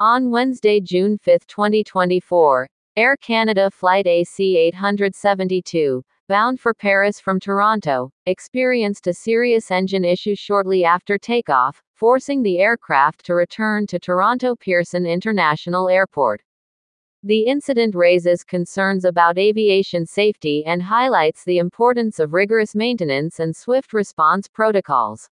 On Wednesday, June 5, 2024, Air Canada Flight AC 872, bound for Paris from Toronto, experienced a serious engine issue shortly after takeoff, forcing the aircraft to return to Toronto Pearson International Airport. The incident raises concerns about aviation safety and highlights the importance of rigorous maintenance and swift response protocols.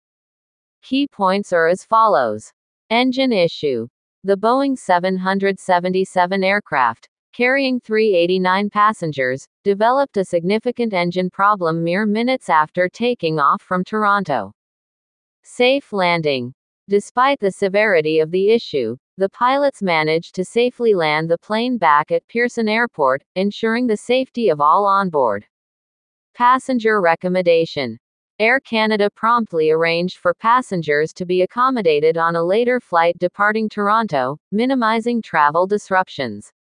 Key points are as follows Engine issue. The Boeing 777 aircraft, carrying 389 passengers, developed a significant engine problem mere minutes after taking off from Toronto. Safe landing. Despite the severity of the issue, the pilots managed to safely land the plane back at Pearson Airport, ensuring the safety of all on board. Passenger recommendation. Air Canada promptly arranged for passengers to be accommodated on a later flight departing Toronto, minimizing travel disruptions.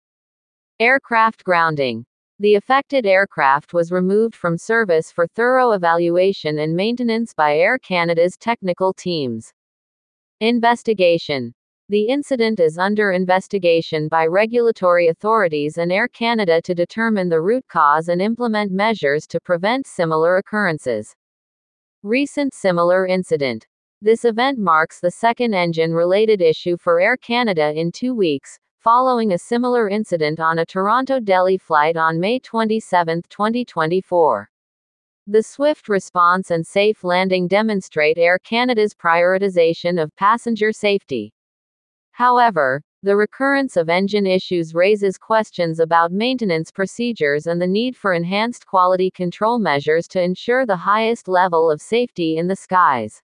Aircraft grounding. The affected aircraft was removed from service for thorough evaluation and maintenance by Air Canada's technical teams. Investigation. The incident is under investigation by regulatory authorities and Air Canada to determine the root cause and implement measures to prevent similar occurrences. Recent similar incident. This event marks the second engine related issue for Air Canada in two weeks, following a similar incident on a Toronto Delhi flight on May 27, 2024. The swift response and safe landing demonstrate Air Canada's prioritization of passenger safety. However, the recurrence of engine issues raises questions about maintenance procedures and the need for enhanced quality control measures to ensure the highest level of safety in the skies.